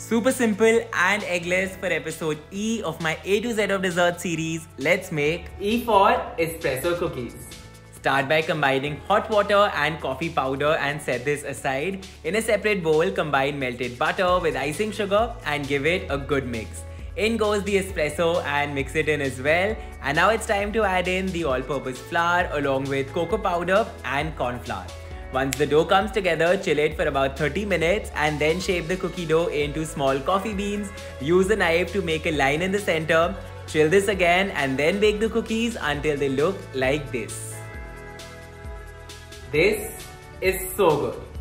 Super simple and eggless for episode E of my A to Z of dessert series. Let's make E for espresso cookies. Start by combining hot water and coffee powder and set this aside. In a separate bowl, combine melted butter with icing sugar and give it a good mix. In goes the espresso and mix it in as well. And now it's time to add in the all-purpose flour along with cocoa powder and corn flour. Once the dough comes together, chill it for about 30 minutes and then shape the cookie dough into small coffee beans. Use a knife to make a line in the center. Chill this again and then bake the cookies until they look like this. This is so good.